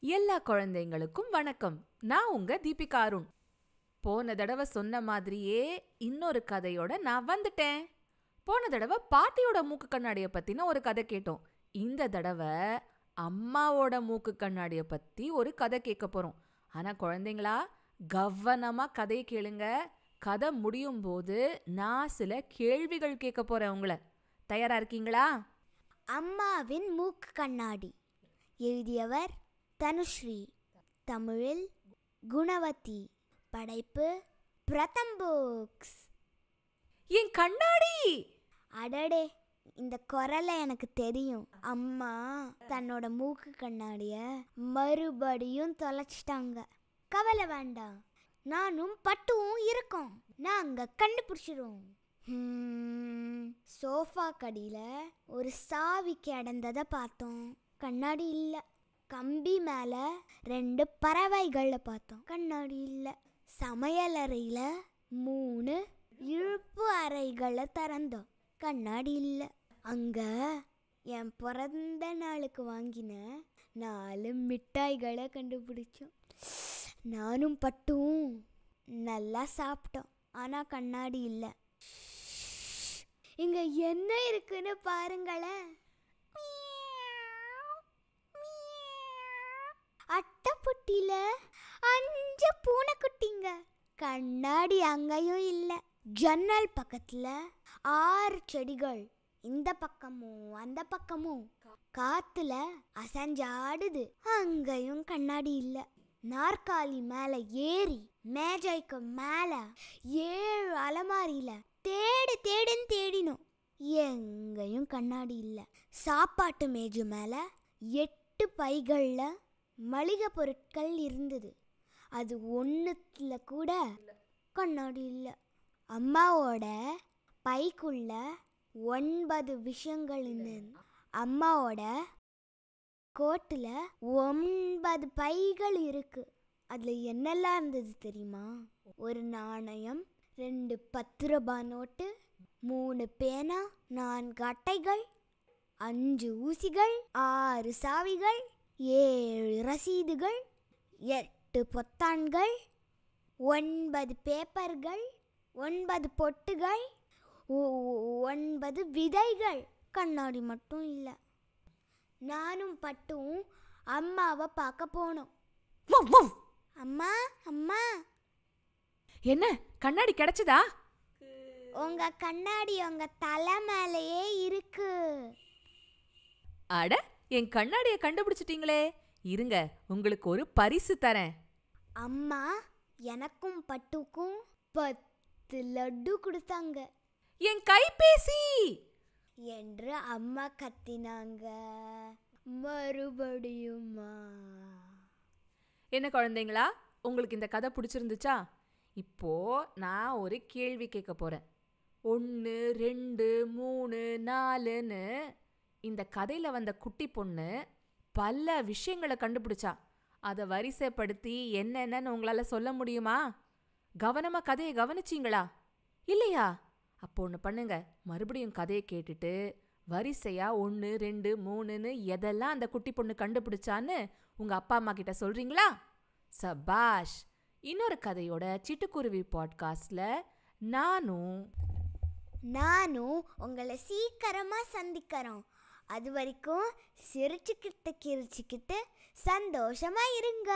எல்லா குழந்தைங்களுக்கும் வணக்கம். நான் உங்க தீபிகா அருண். போன தடவை சொன்ன மாதிரியே இன்னொரு கதையோட நான் வந்துட்டேன். போன தடவை பாட்டியோட மூக்கு கண்ணாடிய பத்தின ஒரு கதை கேட்டோம். இந்த தடவை அம்மாவோட மூக்கு கண்ணாடிய பத்தி ஒரு கதை கேட்க போறோம். ஆனா குழந்தைங்களா கவனமா கதையை கேளுங்க. கதை முடியும் போது நான் சில கேள்விகள் கேட்க போறேன் உங்களை. தயாரா இருக்கீங்களா? அம்மாவின் மூக்கு கண்ணாடி. எழுதியவர் தனுஸ்ரீ தமிழில் குணவதி படைப்பு பிரதம் புக்ஸ் என் கண்ணாடி! அடடே இந்த குரலை எனக்கு தெரியும். அம்மா தன்னோட மூக்கு கண்ணாடிய மறுபடியும் தொலைச்சிட்டாங்க. கவலை வேண்டாம். நானும் பட்டுவும் இருக்கோம். நாங்க கண்டுபிடிச்சிரும் ஹம், சோஃபா கடியில ஒரு சாவி கிடந்ததை பார்த்தோம். கண்ணாடி இல்ல. கம்பி மேல ரெண்டு பறவைகளை பார்த்தோம். கண்ணாடி இல்ல சமையலறையில மூணு இழுப்பு அறைகளை திறந்தோம். கண்ணாடி இல்ல. அங்க என் பிறந்த நாளுக்கு வாங்கின நாலு மிட்டாய்களை கண்டுபிடிச்சோம். நானும் பட்டும் நல்லா சாப்பிட்டோம். ஆனா கண்ணாடி இல்ல. இங்க என்ன இருக்குன்னு பாருங்களேன். அட்டைப்பொட்டியில அஞ்சு பூனைக்குட்டிங்க கண்ணாடி அங்கேயும் இல்லை. ஜன்னல் பக்கத்தில் ஆறு செடிகள். இந்த பக்கமும் அந்த பக்கமும். காத்துல அசஞ்சாடுது. அங்கேயும் கண்ணாடி இல்லை. நாற்காலி மேலே ஏறி மேஜைக்கு மேலே ஏழு அலமாரியில் தேடு தேடுன்னு தேடினோம். எங்கேயும் கண்ணாடி இல்லை. சாப்பாட்டு மேஜு மேலே எட்டு பைகளில் மளிகை பொருட்கள் இருந்தது. அது ஒன்றுத்தில் கூட கண்ணாடி இல்லை. அம்மாவோட பைக்குள்ள ஒன்பது விஷயங்கள் இருந்தது அம்மாவோட கோட்டில் ஒன்பது பைகள் இருக்கு. அதில் என்னெல்லாம் இருந்தது தெரியுமா? ஒரு நாணயம் ரெண்டு பத்து ரூபா நோட்டு மூணு பேனா நான்கு அட்டைகள் அஞ்சு ஊசிகள் ஆறு சாவிகள் ஏழு ரசீதுகள் எட்டு பொத்தான்கள் ஒன்பது பேப்பர்கள் ஒன்பது பொட்டுகள் ஒன்பது விதைகள். கண்ணாடி மட்டும் இல்லை. நானும் பட்டும் அம்மாவை பார்க்க போனோம். அம்மா அம்மா. என்ன கண்ணாடி கிடைச்சதா? உங்க கண்ணாடி உங்க தலை மேலேயே இருக்கு. அட என் கண்ணாடிய கண்டுபிடிச்சிட்டீங்களே. இருங்க உங்களுக்கு ஒரு பரிசு தரேன். அம்மா எனக்கும் பட்டுக்கும் பத்து லட்டு கொடுத்தாங்க. என் கைபேசி! என்று அம்மா கத்தினாங்க. மறுபடியுமா என்ன குழந்தைங்களா உங்களுக்கு இந்த கதை பிடிச்சிருந்துச்சா? இப்போ நான் ஒரு கேள்வி கேட்க போறேன். ஒன்று ரெண்டு மூணு நாலுன்னு இந்த கதையில வந்த குட்டி பொண்ணு பல விஷயங்களை கண்டுபிடிச்சா. அதை வரிசைப்படுத்தி என்னென்னு உங்களால சொல்ல முடியுமா? கவனமா கதையை கவனிச்சீங்களா? இல்லையா? அப்போ ஒன்று பண்ணுங்க. மறுபடியும் கதையை கேட்டுட்டு வரிசையா ஒன்று ரெண்டு மூணுன்னு எதெல்லாம் அந்த குட்டி பொண்ணு கண்டுபிடிச்சான்னு உங்க அப்பா அம்மா கிட்ட சொல்றீங்களா? சபாஷ் இன்னொரு கதையோட சிட்டுக்குருவி பாட்காஸ்ட்ல நானும் நானும் உங்களை சீக்கிரமா சந்திக்கிறோம். அது வரைக்கும் சிரிச்சுக்கிட்டு கிரிச்சுக்கிட்டு சந்தோஷமா இருங்க.